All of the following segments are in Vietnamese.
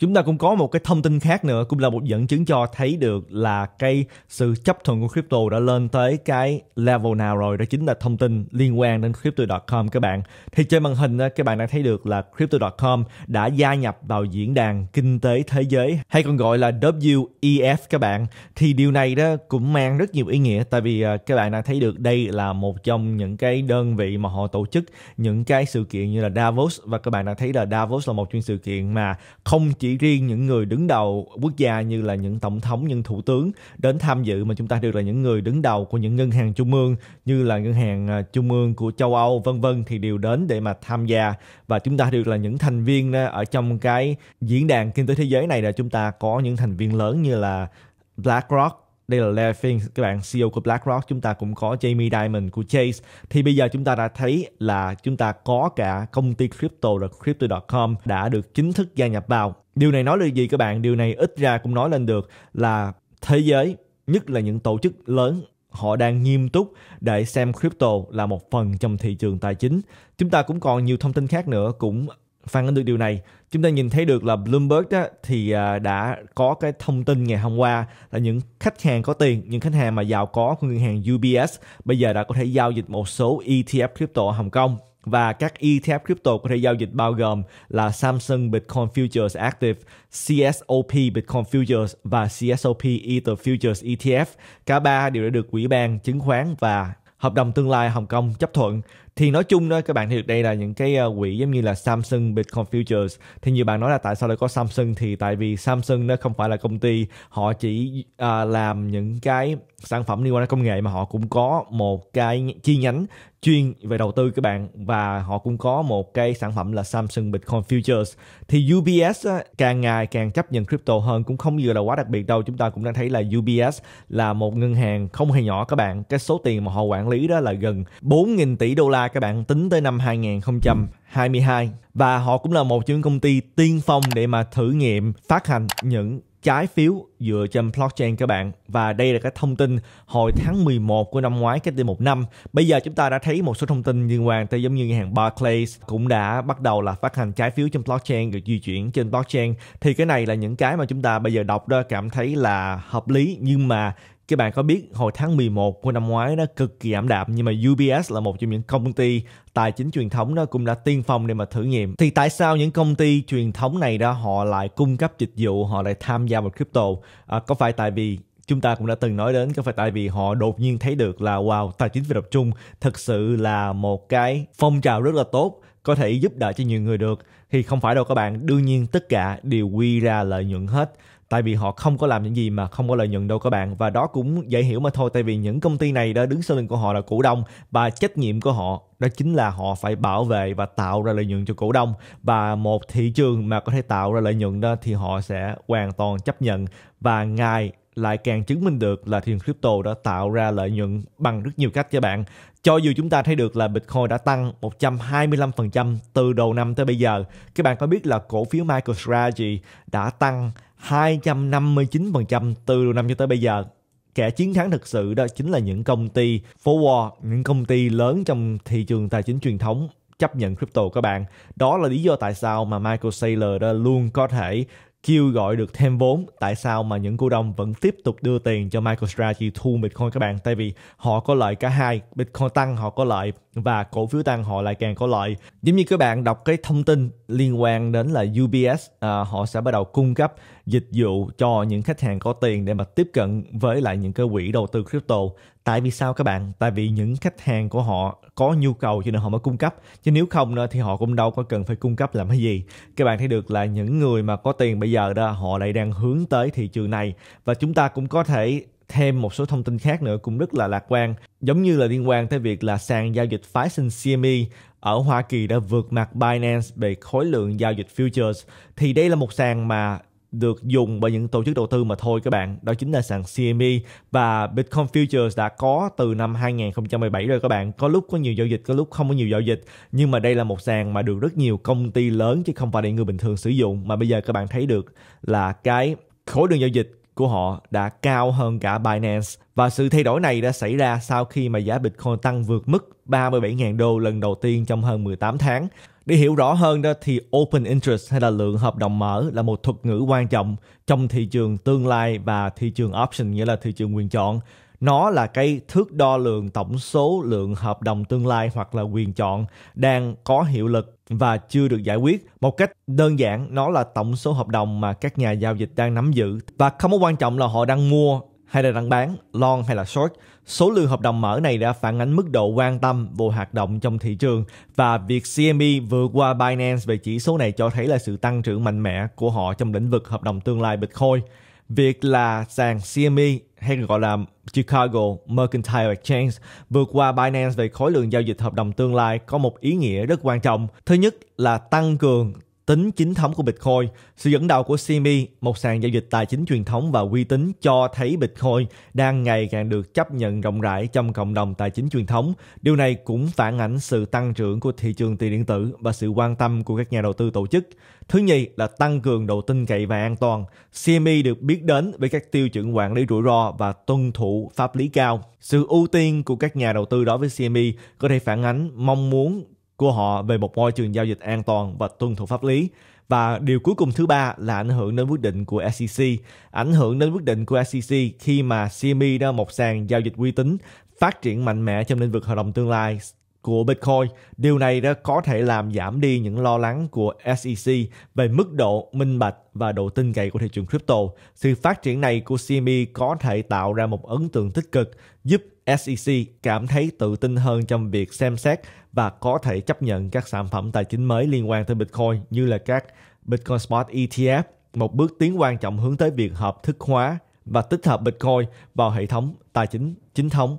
Chúng ta cũng có một cái thông tin khác nữa, cũng là một dẫn chứng cho thấy được là cái sự chấp thuận của crypto đã lên tới cái level nào rồi đó chính là thông tin liên quan đến crypto.com các bạn. Thì trên màn hình các bạn đã thấy được là crypto.com đã gia nhập vào diễn đàn kinh tế thế giới, hay còn gọi là WEF các bạn. Thì điều này đó cũng mang rất nhiều ý nghĩa, tại vì à, các bạn đã thấy được đây là một trong những cái đơn vị mà họ tổ chức những cái sự kiện như là Davos và các bạn đã thấy là Davos là một chuyên sự kiện mà không chỉ riêng những người đứng đầu quốc gia như là những tổng thống, những thủ tướng đến tham dự mà chúng ta được là những người đứng đầu của những ngân hàng trung ương như là ngân hàng à, trung ương của châu Âu vân vân thì đều đến để mà tham gia. Và chúng ta được là những thành viên à, ở trong cái diễn đàn kinh tế thế giới này là chúng ta có những thành viên lớn như là BlackRock đây là Larry Fink, các bạn CEO của BlackRock, chúng ta cũng có Jamie Dimon của Chase. Thì bây giờ chúng ta đã thấy là chúng ta có cả công ty crypto là crypto.com đã được chính thức gia nhập vào. Điều này nói là gì các bạn? Điều này ít ra cũng nói lên được là thế giới, nhất là những tổ chức lớn họ đang nghiêm túc để xem crypto là một phần trong thị trường tài chính. Chúng ta cũng còn nhiều thông tin khác nữa cũng phản ánh được điều này chúng ta nhìn thấy được là Bloomberg đó thì à, đã có cái thông tin ngày hôm qua là những khách hàng có tiền những khách hàng mà giàu có của ngân hàng UBS bây giờ đã có thể giao dịch một số ETF crypto ở Hồng Kông và các ETF crypto có thể giao dịch bao gồm là Samsung Bitcoin Futures Active, CSOP Bitcoin Futures và CSOP Ether Futures ETF. Cả ba đều đã được Ủy ban chứng khoán và hợp đồng tương lai Hồng Kông chấp thuận thì nói chung đó các bạn thì được đây là những cái ờ, quỹ giống như là Samsung Bitcoin Futures thì nhiều bạn nói là tại sao lại có Samsung? Thì tại vì Samsung nó không phải là công ty họ chỉ uh, làm những cái sản phẩm liên quan đến công nghệ mà họ cũng có một cái chi nhánh chuyên về đầu tư các bạn. Và họ cũng có một cái sản phẩm là Samsung Bitcoin Futures thì UBS á, càng ngày càng chấp nhận crypto hơn cũng không vừa là quá đặc biệt đâu. Chúng ta cũng đang thấy là UBS là một ngân hàng không hề nhỏ các bạn. Cái số tiền mà họ quản lý đó là gần 4.000 tỷ đô la các bạn tính tới năm 2022 và họ cũng là một trong những công ty tiên phong để mà thử nghiệm, phát hành những trái phiếu dựa trên blockchain các bạn. Và đây là cái thông tin hồi tháng 11 của năm ngoái, cách đây một năm. Bây giờ chúng ta đã thấy một số thông tin liên quan tới giống như ngân hàng Barclays cũng đã bắt đầu là phát hành trái phiếu trên blockchain, được di chuyển trên blockchain. Thì cái này là những cái mà chúng ta bây giờ đọc đó, cảm thấy là hợp lý. Nhưng mà các bạn có biết hồi tháng 11 của năm ngoái nó cực kỳ ảm đạm nhưng mà UBS là một trong những công ty tài chính truyền thống nó cũng đã tiên phong để mà thử nghiệm. Thì tại sao những công ty truyền thống này đó họ lại cung cấp dịch vụ, họ lại tham gia vào crypto? À, có phải tại vì chúng ta cũng đã từng nói đến có phải tại vì họ đột nhiên thấy được là wow tài chính phi tập trung thực sự là một cái phong trào rất là tốt có thể giúp đỡ cho nhiều người được thì không phải đâu các bạn đương nhiên tất cả đều quy ra lợi nhuận hết tại vì họ không có làm những gì mà không có lợi nhuận đâu các bạn. Và đó cũng dễ hiểu mà thôi tại vì những công ty này đã đứng sau lưng của họ là cổ đông và trách nhiệm của họ đó chính là họ phải bảo vệ và tạo ra lợi nhuận cho cổ đông. Và một thị trường mà có thể tạo ra lợi nhuận đó thì họ sẽ hoàn toàn chấp nhận. Và ngài lại càng chứng minh được là thị trường crypto đã tạo ra lợi nhuận bằng rất nhiều cách cho bạn. Cho dù chúng ta thấy được là Bitcoin đã tăng 125% từ đầu năm tới bây giờ, các bạn có biết là cổ phiếu MicroStrategy đã tăng 259% từ đầu năm cho tới bây giờ. Kẻ chiến thắng thực sự đó chính là những công ty forward, những công ty lớn trong thị trường tài chính truyền thống chấp nhận crypto các bạn. Đó là lý do tại sao mà Michael Saylor đó luôn có thể kêu gọi được thêm vốn. Tại sao mà những cổ đông vẫn tiếp tục đưa tiền cho MicroStrategy thu Bitcoin các bạn? Tại vì họ có lợi cả hai. Bitcoin tăng họ có lợi và cổ phiếu tăng họ lại càng có lợi. Giống như các bạn đọc cái thông tin liên quan đến là UBS à, họ sẽ bắt đầu cung cấp dịch vụ cho những khách hàng có tiền để mà tiếp cận với lại những cái quỹ đầu tư crypto tại vì sao các bạn? Tại vì những khách hàng của họ có nhu cầu cho nên họ mới cung cấp. Chứ nếu không nữa thì họ cũng đâu có cần phải cung cấp làm cái gì. Các bạn thấy được là những người mà có tiền bây giờ đó, họ lại đang hướng tới thị trường này. Và chúng ta cũng có thể thêm một số thông tin khác nữa cũng rất là lạc quan. Giống như là liên quan tới việc là sàn giao dịch phái sinh CME ở Hoa Kỳ đã vượt mặt Binance về khối lượng giao dịch futures. Thì đây là một sàn mà được dùng bởi những tổ chức đầu tư mà thôi các bạn. Đó chính là sàn CME và Bitcoin Futures đã có từ năm 2017 rồi các bạn. Có lúc có nhiều giao dịch, có lúc không có nhiều giao dịch. Nhưng mà đây là một sàn mà được rất nhiều công ty lớn chứ không phải để người bình thường sử dụng. Mà bây giờ các bạn thấy được là cái khối lượng giao dịch của họ đã cao hơn cả Binance. Và sự thay đổi này đã xảy ra sau khi mà giá Bitcoin tăng vượt mức 37.000 đô lần đầu tiên trong hơn 18 tháng. Để hiểu rõ hơn đó thì open interest hay là lượng hợp đồng mở là một thuật ngữ quan trọng trong thị trường tương lai và thị trường option nghĩa là thị trường quyền chọn. Nó là cái thước đo lường tổng số lượng hợp đồng tương lai hoặc là quyền chọn đang có hiệu lực và chưa được giải quyết. Một cách đơn giản, nó là tổng số hợp đồng mà các nhà giao dịch đang nắm giữ. Và không có quan trọng là họ đang mua hay là đang bán, long hay là short, số lượng hợp đồng mở này đã phản ánh mức độ quan tâm vô hoạt động trong thị trường và việc CME vượt qua Binance về chỉ số này cho thấy là sự tăng trưởng mạnh mẽ của họ trong lĩnh vực hợp đồng tương lai Bitcoin. Việc là sàn CME hay gọi là Chicago Mercantile Exchange vượt qua Binance về khối lượng giao dịch hợp đồng tương lai có một ý nghĩa rất quan trọng. Thứ nhất là tăng cường tính chính thống của Bitcoin. Sự dẫn đầu của CME, một sàn giao dịch tài chính truyền thống và uy tín cho thấy Bitcoin đang ngày càng được chấp nhận rộng rãi trong cộng đồng tài chính truyền thống. Điều này cũng phản ảnh sự tăng trưởng của thị trường tiền điện tử và sự quan tâm của các nhà đầu tư tổ chức. Thứ nhì là tăng cường độ tin cậy và an toàn. CME được biết đến với các tiêu chuẩn quản lý rủi ro và tuân thủ pháp lý cao. Sự ưu tiên của các nhà đầu tư đối với CME có thể phản ánh mong muốn của họ về một môi trường giao dịch an toàn và tuân thủ pháp lý. Và điều cuối cùng thứ ba là ảnh hưởng đến quyết định của SEC. Ảnh hưởng đến quyết định của SEC khi mà CME đó một sàn giao dịch uy tín phát triển mạnh mẽ trong lĩnh vực hợp đồng tương lai của Bitcoin. Điều này đã có thể làm giảm đi những lo lắng của SEC về mức độ minh bạch và độ tin cậy của thị trường crypto. Sự phát triển này của CME có thể tạo ra một ấn tượng tích cực giúp SEC cảm thấy tự tin hơn trong việc xem xét và có thể chấp nhận các sản phẩm tài chính mới liên quan tới Bitcoin như là các Bitcoin Spot ETF, một bước tiến quan trọng hướng tới việc hợp thức hóa và tích hợp Bitcoin vào hệ thống tài chính chính thống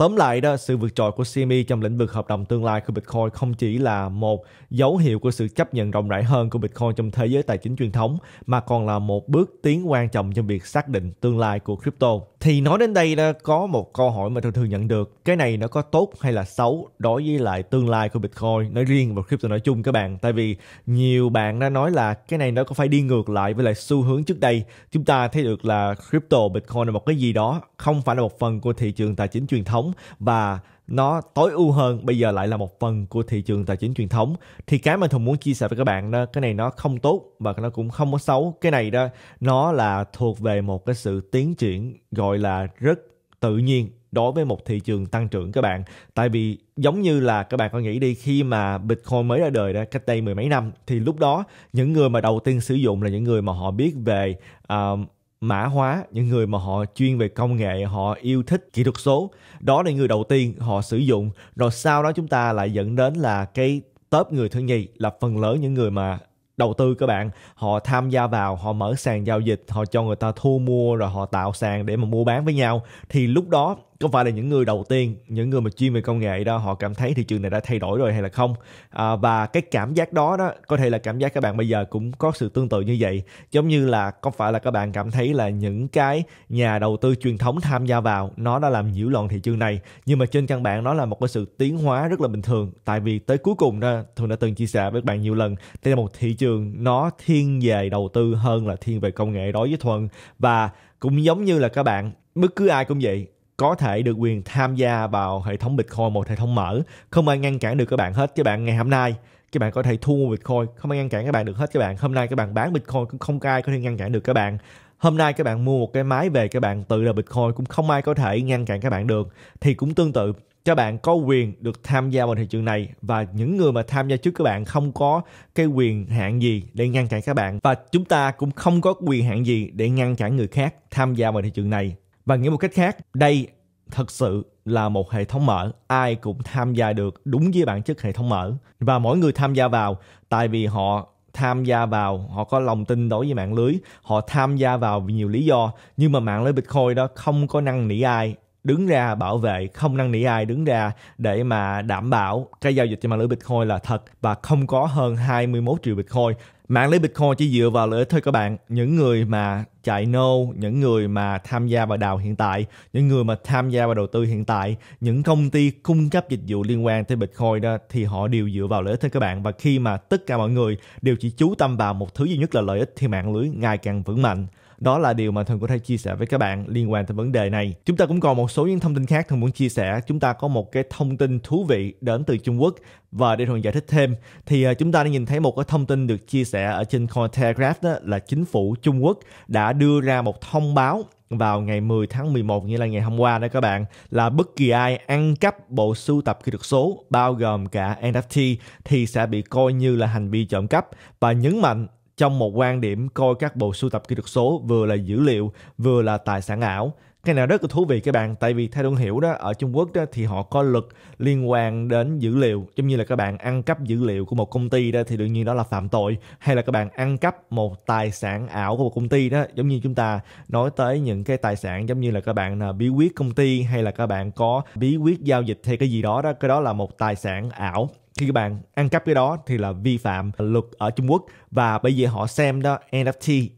Tóm lại đó, sự vượt trội của CME trong lĩnh vực hợp đồng tương lai của Bitcoin không chỉ là một dấu hiệu của sự chấp nhận rộng rãi hơn của Bitcoin trong thế giới tài chính truyền thống, mà còn là một bước tiến quan trọng trong việc xác định tương lai của crypto. Thì nói đến đây đó, có một câu hỏi mà thường thường nhận được, cái này nó có tốt hay là xấu đối với lại tương lai của Bitcoin nói riêng và crypto nói chung các bạn. Tại vì nhiều bạn đã nói là cái này nó có phải đi ngược lại với lại xu hướng trước đây. Chúng ta thấy được là crypto Bitcoin là một cái gì đó không phải là một phần của thị trường tài chính truyền thống và nó tối ưu hơn. Bây giờ lại là một phần của thị trường tài chính truyền thống. Thì cái mà thùng muốn chia sẻ với các bạn đó cái này nó không tốt và nó cũng không có xấu. Cái này đó nó là thuộc về một cái sự tiến triển gọi là rất tự nhiên đối với một thị trường tăng trưởng các bạn. Tại vì giống như là các bạn có nghĩ đi khi mà bitcoin mới ra đời đó cách đây mười mấy năm thì lúc đó những người mà đầu tiên sử dụng là những người mà họ biết về uh, mã hóa những người mà họ chuyên về công nghệ, họ yêu thích kỹ thuật số. Đó là người đầu tiên họ sử dụng. Rồi sau đó chúng ta lại dẫn đến là cái top người thứ nhì, là phần lớn những người mà đầu tư các bạn họ tham gia vào, họ mở sàn giao dịch, họ cho người ta thu mua, rồi họ tạo sàn để mà mua bán với nhau. Thì lúc đó có phải là những người đầu tiên những người mà chuyên về công nghệ đó họ cảm thấy thị trường này đã thay đổi rồi hay là không? À, và cái cảm giác đó đó có thể là cảm giác các bạn bây giờ cũng có sự tương tự như vậy. Giống như là có phải là các bạn cảm thấy là những cái nhà đầu tư truyền thống tham gia vào nó đã làm nhiễu loạn thị trường này nhưng mà trên căn bản nó là một cái sự tiến hóa rất là bình thường. Tại vì tới cuối cùng đó thường đã từng chia sẻ với các bạn nhiều lần đây là một thị trường nó thiên về đầu tư hơn là thiên về công nghệ đối với thuần và cũng giống như là các bạn bất cứ ai cũng vậy có thể được quyền tham gia vào hệ thống Bitcoin một hệ thống mở. Không ai ngăn cản được các bạn hết. Các bạn ngày hôm nay các bạn có thể thu mua Bitcoin. Không ai ngăn cản các bạn được hết. Các bạn hôm nay các bạn bán Bitcoin cũng không ai có thể ngăn cản được các bạn. Hôm nay các bạn mua một cái máy về các bạn tự là Bitcoin cũng không ai có thể ngăn cản các bạn được. Thì cũng tương tự, các bạn có quyền được tham gia vào thị trường này và những người mà tham gia trước các bạn không có cái quyền hạn gì để ngăn cản các bạn. Và chúng ta cũng không có quyền hạn gì để ngăn cản người khác tham gia vào thị trường này và nghĩa một cách khác, đây thật sự là một hệ thống mở, ai cũng tham gia được đúng với bản chất hệ thống mở. Và mỗi người tham gia vào tại vì họ tham gia vào, họ có lòng tin đối với mạng lưới, họ tham gia vào vì nhiều lý do, nhưng mà mạng lưới Bitcoin đó không có năng nỉ ai đứng ra bảo vệ, không năng nỉ ai đứng ra để mà đảm bảo cái giao dịch trên mạng lưới Bitcoin là thật và không có hơn 21 triệu Bitcoin. Mạng lưới Bitcoin chỉ dựa vào lợi ích thôi các bạn. Những người mà chạy nô những người mà tham gia vào đào hiện tại, những người mà tham gia vào đầu tư hiện tại, những công ty cung cấp dịch vụ liên quan tới Bitcoin đó thì họ đều dựa vào lợi ích thôi các bạn. Và khi mà tất cả mọi người đều chỉ chú tâm vào một thứ duy nhất là lợi ích thì mạng lưới ngày càng vững mạnh đó là điều mà thường có thể chia sẻ với các bạn liên quan tới vấn đề này. Chúng ta cũng còn một số những thông tin khác thường muốn chia sẻ. Chúng ta có một cái thông tin thú vị đến từ Trung Quốc và để thường giải thích thêm, thì à, chúng ta đã nhìn thấy một cái thông tin được chia sẻ ở trên Cointelegraph đó là chính phủ Trung Quốc đã đưa ra một thông báo vào ngày 10 tháng 11 như là ngày hôm qua đó các bạn, là bất kỳ ai ăn cắp bộ sưu tập kỹ thuật số, bao gồm cả NFT thì sẽ bị coi như là hành vi trộm cắp. Và nhấn mạnh trong một quan điểm coi các bộ sưu tập kỹ thuật số vừa là dữ liệu, vừa là tài sản ảo cái này rất là thú vị các bạn, tại vì theo đơn hiểu đó, ở Trung Quốc đó, thì họ có luật liên quan đến dữ liệu, giống như là các bạn ăn cắp dữ liệu của một công ty đó, thì đương nhiên đó là phạm tội. Hay là các bạn ăn cắp một tài sản ảo của một công ty đó, giống như chúng ta nói tới những cái tài sản giống như là các bạn là bí quyết công ty, hay là các bạn có bí quyết giao dịch hay cái gì đó đó, cái đó là một tài sản ảo. Khi các bạn ăn cắp cái đó thì là vi phạm luật ở Trung Quốc. Và bây giờ họ xem đó NFT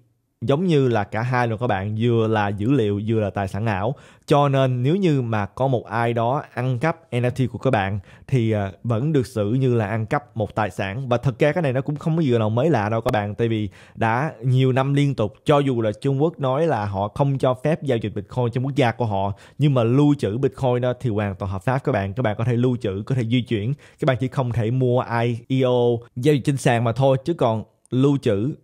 giống như là cả hai luôn các bạn, vừa là dữ liệu, vừa là tài sản ảo. Cho nên nếu như mà có một ai đó ăn cắp NFT của các bạn, thì ờ, vẫn được xử như là ăn cắp một tài sản. Và thật ra cái này nó cũng không có gì nào mới lạ đâu các bạn, tại vì đã nhiều năm liên tục, cho dù là Trung Quốc nói là họ không cho phép giao dịch Bitcoin trong quốc gia của họ, nhưng mà lưu trữ Bitcoin đó thì hoàn toàn hợp pháp các bạn. Các bạn có thể lưu trữ, có thể di chuyển. Các bạn chỉ không thể mua IEO giao dịch trên sàn mà thôi, chứ còn lưu trữ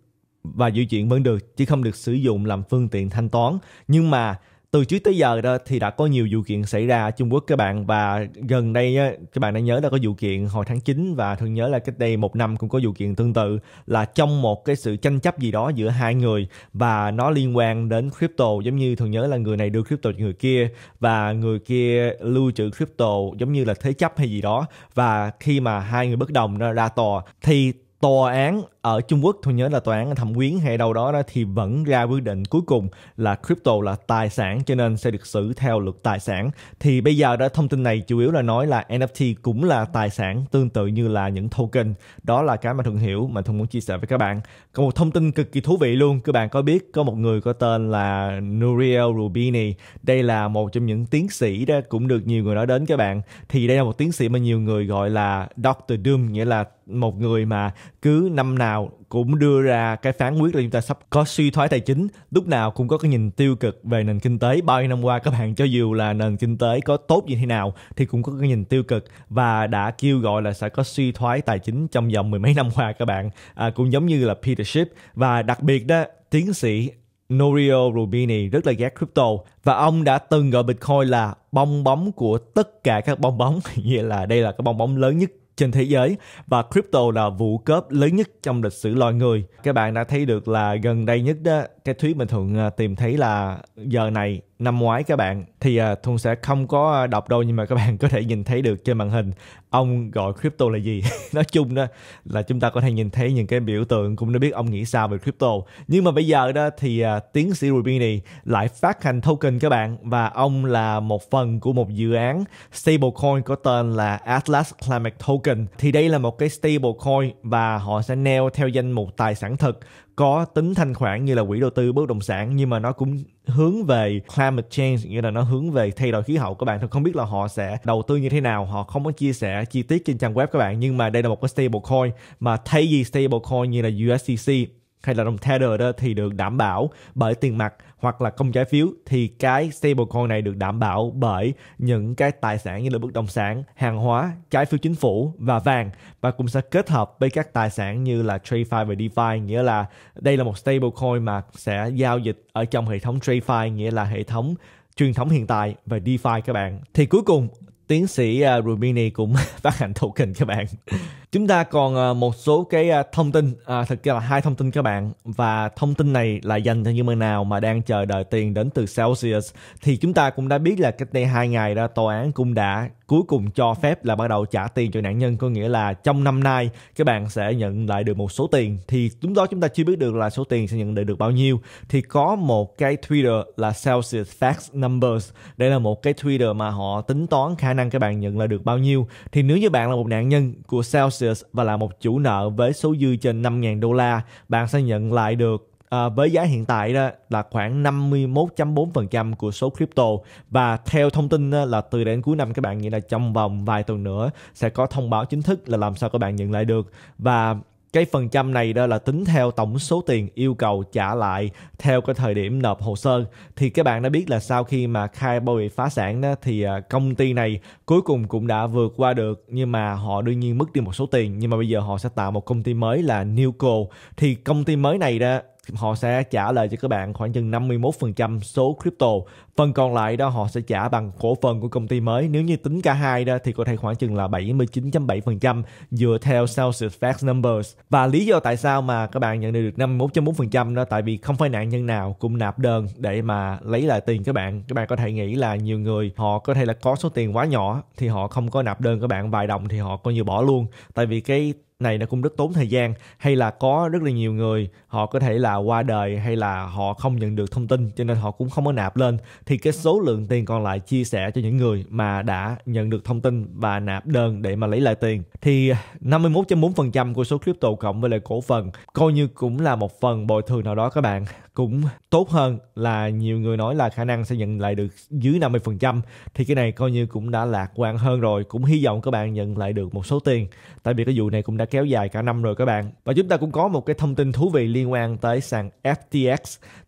và di chuyển vẫn được chứ không được sử dụng làm phương tiện thanh toán. Nhưng mà từ trước tới giờ đó thì đã có nhiều vụ kiện xảy ra ở Trung Quốc các bạn. Và gần đây á, các bạn đã nhớ là có vụ kiện hồi tháng 9 và thường nhớ là cách đây một năm cũng có vụ kiện tương tự là trong một cái sự tranh chấp gì đó giữa hai người. Và nó liên quan đến crypto giống như thường nhớ là người này đưa crypto cho người kia và người kia lưu trữ crypto giống như là thế chấp hay gì đó. Và khi mà hai người bất đồng ra tòa thì tòa án ở Trung Quốc, tôi nhớ là tòa án ở thẩm quyến hay đâu đó đó, thì vẫn ra quyết định cuối cùng là crypto là tài sản, cho nên sẽ được xử theo luật tài sản. Thì bây giờ đó, thông tin này chủ yếu là nói là NFT cũng là tài sản, tương tự như là những token. Đó là cái mà thường hiểu mà thường muốn chia sẻ với các bạn. Còn một thông tin cực kỳ thú vị luôn, các bạn có biết có một người có tên là Nuriel Rubini. Đây là một trong những tiến sĩ đó, cũng được nhiều người nói đến các bạn. Thì đây là một tiến sĩ mà nhiều người gọi là Dr. Doom, nghĩa là một người mà cứ năm nào cũng đưa ra cái phán quyết là chúng ta sắp có suy thoái tài chính lúc nào cũng có cái nhìn tiêu cực về nền kinh tế. Bao nhiêu năm qua các bạn cho dù là nền kinh tế có tốt như thế nào thì cũng có cái nhìn tiêu cực và đã kêu gọi là sẽ có suy thoái tài chính trong vòng mười mấy năm qua các bạn. À, cũng giống như là Peter Schiff và đặc biệt đó tiến sĩ Norio Rubini rất là ghét crypto và ông đã từng gọi Bitcoin là bong bóng của tất cả các bong bóng. Nghĩa là đây là cái bong bóng lớn nhất trên thế giới và crypto là vụ cướp lớn nhất trong lịch sử loài người. Các bạn đã thấy được là gần đây nhất đó, cái thuyết mình thường tìm thấy là giờ này năm ngoái các bạn thì à, uh, thuần sẽ không có à, đọc đâu nhưng mà các bạn có thể nhìn thấy được trên màn hình. Ông gọi crypto là gì? Nói chung đó là chúng ta có thể nhìn thấy những cái biểu tượng cũng đã biết ông nghĩ sao về crypto. Nhưng mà bây giờ đó thì uh, tiến sĩ Rubini lại phát hành token các bạn và ông là một phần của một dự án stablecoin có tên là Atlas Climate Token. Thì đây là một cái stablecoin và họ sẽ neo theo danh mục tài sản thực có tính thanh khoản như là quỹ đầu tư bất động sản, nhưng mà nó cũng hướng về climate change, nghĩa là nó hướng về thay đổi khí hậu các bạn. Không biết là họ sẽ đầu tư như thế nào, họ không có chia sẻ chi tiết trên trang web các bạn, nhưng mà đây là một cái stable coin mà thay vì stable coin như là USDC hay là đồng Tether đó thì được đảm bảo bởi tiền mặt hoặc là công trái phiếu thì cái stablecoin này được đảm bảo bởi những cái tài sản như là bất động sản, hàng hóa, trái phiếu chính phủ và vàng và cũng sẽ kết hợp với các tài sản như là TradeFi và DeFi nghĩa là đây là một stablecoin mà sẽ giao dịch ở trong hệ thống TradeFi nghĩa là hệ thống truyền thống hiện tại và DeFi các bạn. Thì cuối cùng tiến sĩ à, Rubini cũng phát hành token các bạn. Chúng ta còn ờ, một số cái ờ, thông tin, à, thực ra là hai thông tin các bạn. Và thông tin này là dành cho những bạn nào mà đang chờ đợi tiền đến từ Celsius. Thì chúng ta cũng đã biết là cách đây hai ngày đó tòa án cũng đã cuối cùng cho phép là bắt đầu trả tiền cho nạn nhân, có nghĩa là trong năm nay các bạn sẽ nhận lại được một số tiền. Thì lúc đó, chúng ta chưa biết được là số tiền sẽ nhận được được bao nhiêu. Thì có một cái Twitter là Celsius Facts Numbers. Đây là một cái Twitter mà họ tính toán khả năng các bạn nhận lại được bao nhiêu. Thì nếu như bạn là một nạn nhân của Celsius và là một chủ nợ với số dư trên 5.000 đô la, bạn sẽ nhận lại được à, với giá hiện tại đó là khoảng 51.4% của số crypto. Và theo thông tin đó, là từ đến cuối năm các bạn nghĩ là trong vòng vài tuần nữa sẽ có thông báo chính thức là làm sao các bạn nhận lại được. Và cái phần trăm này đó là tính theo tổng số tiền yêu cầu trả lại theo cái thời điểm nộp hồ sơ. Thì các bạn đã biết là sau khi mà khai bao bị phá sản đó thì à, công ty này cuối cùng cũng đã vượt qua được nhưng mà họ đương nhiên mất đi một số tiền. Nhưng mà bây giờ họ sẽ tạo một công ty mới là Newco. Thì công ty mới này đó họ sẽ trả lời cho các bạn khoảng chừng 51% số crypto. Phần còn lại đó họ sẽ trả bằng cổ phần của công ty mới. Nếu như tính cả hai đó thì có thể khoảng chừng là 79.7% dựa theo Celsius Facts Numbers. Và lý do tại sao mà các bạn nhận được 51.4% đó, tại vì không phải nạn nhân nào cũng nạp đơn để mà lấy lại tiền các bạn. Các bạn có thể nghĩ là nhiều người họ có thể là có số tiền quá nhỏ thì họ không có nạp đơn các bạn vài đồng thì họ coi như bỏ luôn. Tại vì cái này nó cũng rất tốn thời gian, hay là có rất là nhiều người họ có thể là qua đời hay là họ không nhận được thông tin cho nên họ cũng không có nạp lên, thì cái số lượng tiền còn lại chia sẻ cho những người mà đã nhận được thông tin và nạp đơn để mà lấy lại tiền. Thì 51.4% của số crypto cộng với lại cổ phần coi như cũng là một phần bồi thường nào đó các bạn cũng tốt hơn là nhiều người nói là khả năng sẽ nhận lại được dưới 50% thì cái này coi như cũng đã lạc quan hơn rồi, cũng hy vọng các bạn nhận lại được một số tiền. Tại vì cái vụ này cũng đã kéo dài cả năm rồi các bạn. Và chúng ta cũng có một cái thông tin thú vị liên quan tới sàn FTX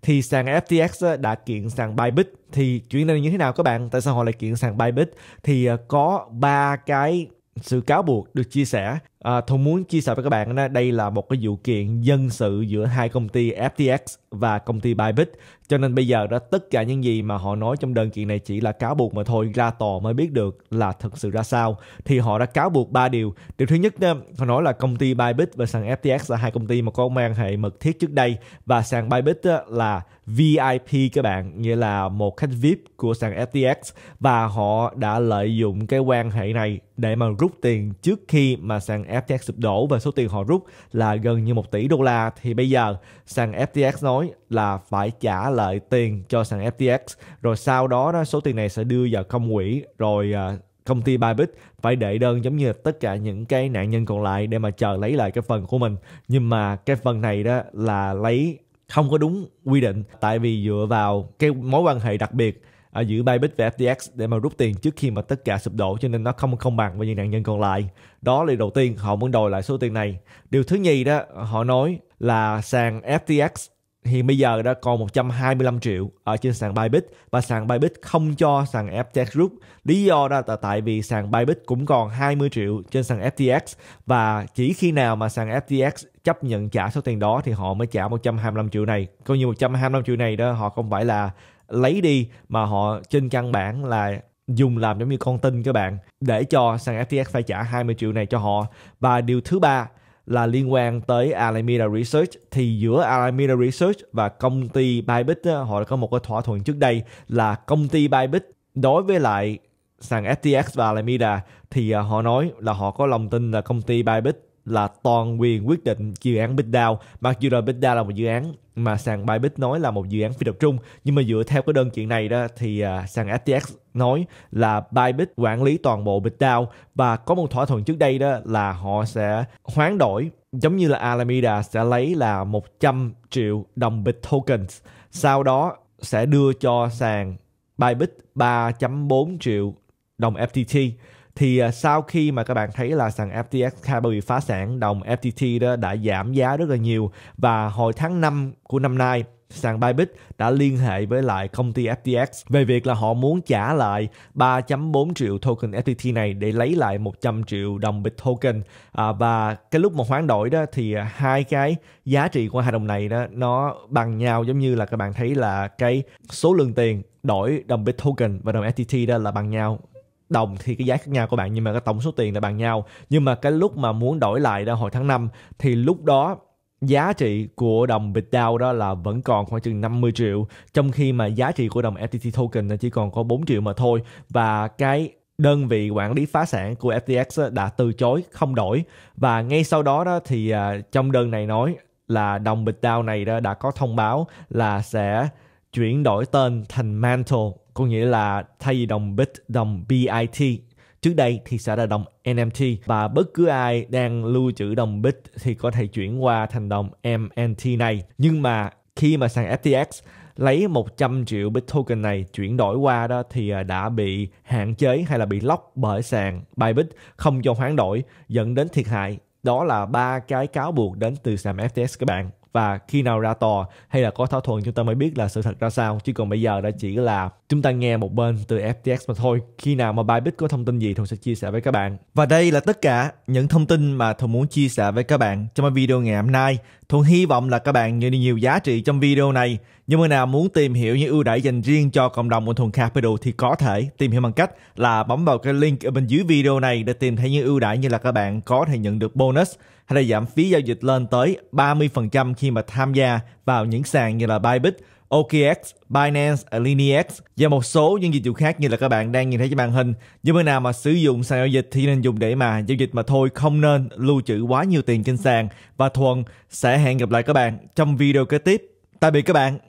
thì sàn FTX ờ, đã kiện sàn Bybit. Thì chuyện này như thế nào các bạn? Tại sao họ lại kiện sàn Bybit? Thì ờ, có ba cái sự cáo buộc được chia sẻ. À, Thông muốn chia sẻ với các bạn đó, đây là một cái vụ kiện dân sự giữa hai công ty FTX và công ty Bybit. Cho nên bây giờ đó tất cả những gì mà họ nói trong đơn kiện này chỉ là cáo buộc mà thôi, ra tòa mới biết được là thật sự ra sao. Thì họ đã cáo buộc ba điều. Điều thứ nhất đó, họ nói là công ty Bybit và sàn FTX là hai công ty mà có quan hệ mật thiết trước đây và sàn Bybit đó là VIP các bạn, nghĩa là một khách VIP của sàn FTX và họ đã lợi dụng cái quan hệ này để mà rút tiền trước khi mà sàn FTX sụp đổ và số tiền họ rút là gần như một tỷ đô la. Thì bây giờ sàn FTX nói là phải trả lại tiền cho sàn FTX rồi sau đó, đó số tiền này sẽ đưa vào công quỹ rồi à, công ty Bybit phải đệ đơn giống như tất cả những cái nạn nhân còn lại để mà chờ lấy lại cái phần của mình. Nhưng mà cái phần này đó là lấy không có đúng quy định. Tại vì dựa vào cái mối quan hệ đặc biệt Ờ, ở giữa Bybit và FTX để mà rút tiền trước khi mà tất cả sụp đổ cho nên nó không không bằng với những nạn nhân còn lại. Đó là đầu tiên họ muốn đòi lại số tiền này. Điều thứ nhì đó, họ nói là sàn FTX hiện bây giờ đã còn 125 triệu ở trên sàn Bybit và sàn Bybit không cho sàn FTX rút. Lý do đó là tại vì sàn Bybit cũng còn 20 triệu trên sàn FTX và chỉ khi nào mà sàn FTX chấp nhận trả số tiền đó thì họ mới trả 125 triệu này. Coi như 125 triệu này đó, họ không phải là lấy đi mà họ trên căn bản là dùng làm giống như con tin các bạn. Để cho sàn FTX phải trả 20 triệu này cho họ. Và điều thứ ba là liên quan tới Alameda Research. Thì giữa Alameda Research và công ty Bybit đó, họ đã có một cái thỏa thuận trước đây là công ty Bybit đối với lại sàn FTX và Alameda. Thì à, họ nói là họ có lòng tin là công ty Bybit là toàn quyền quyết định dự án BitDAO mặc dù là BitDAO là một dự án mà sàn Bybit nói là một dự án phi tập trung nhưng mà dựa theo cái đơn kiện này đó thì uh, sàn FTX nói là Bybit quản lý toàn bộ BitDAO và có một thỏa thuận trước đây đó là họ sẽ hoán đổi giống như là Alameda sẽ lấy là 100 triệu đồng Bit tokens sau đó sẽ đưa cho sàn Bybit 3.4 triệu đồng FTT thì à, sau khi mà các bạn thấy là sàn FTX Cabo bị phá sản đồng FTT đó đã giảm giá rất là nhiều. Và hồi tháng 5 của năm nay sàn Bybit đã liên hệ với lại công ty FTX về việc là họ muốn trả lại 3.4 triệu token FTT này để lấy lại 100 triệu đồng Bit token. À, và cái lúc mà hoán đổi đó thì à, hai cái giá trị của hai đồng này đó nó bằng nhau. Giống như là các bạn thấy là cái số lượng tiền đổi đồng Bit token và đồng FTT đó là bằng nhau đồng thì cái giá khác nhau của bạn, nhưng mà cái tổng số tiền là bằng nhau. Nhưng mà cái lúc mà muốn đổi lại đó, hồi tháng 5 thì lúc đó giá trị của đồng BitDAO đó là vẫn còn khoảng chừng 50 triệu. Trong khi mà giá trị của đồng FTT token là chỉ còn có 4 triệu mà thôi. Và cái đơn vị quản lý phá sản của FTX đã từ chối, không đổi. Và ngay sau đó đó thì à, trong đơn này nói là đồng BitDAO này đã có thông báo là sẽ chuyển đổi tên thành Mantle có nghĩa là thay vì đồng bit đồng BIT. Trước đây thì sẽ là đồng NMT và bất cứ ai đang lưu trữ đồng bit thì có thể chuyển qua thành đồng MNT này. Nhưng mà khi mà sàn FTX lấy 100 triệu bit token này chuyển đổi qua đó thì à, đã bị hạn chế hay là bị lock bởi sàn Bybit không cho hoán đổi, dẫn đến thiệt hại. Đó là ba cái cáo buộc đến từ sàn FTX các bạn và khi nào ra tòa hay là có thỏa thuận, chúng ta mới biết là sự thật ra sao. Chứ còn bây giờ đã chỉ là chúng ta nghe một bên từ FTX mà thôi. Khi nào mà Bybit có thông tin gì, Thuận sẽ chia sẻ với các bạn. Và đây là tất cả những thông tin mà Thuận muốn chia sẻ với các bạn trong video ngày hôm nay. Thuận hy vọng là các bạn nhận được nhiều giá trị trong video này. Nhưng mà nào muốn tìm hiểu những ưu đãi dành riêng cho cộng đồng của Thuận Capital thì có thể tìm hiểu bằng cách là bấm vào cái link ở bên dưới video này để tìm thấy những ưu đãi như là các bạn có thể nhận được bonus hay là giảm phí giao dịch lên tới 30% khi mà tham gia vào những sàn như là Bybit, OKX, Binance, Alinex và một số những dịch vụ khác như là các bạn đang nhìn thấy trên màn hình. Những bên nào mà sử dụng sàn giao dịch thì nên dùng để mà giao dịch mà thôi không nên lưu trữ quá nhiều tiền trên sàn và Thuần sẽ hẹn gặp lại các bạn trong video kế tiếp. Tạm biệt các bạn.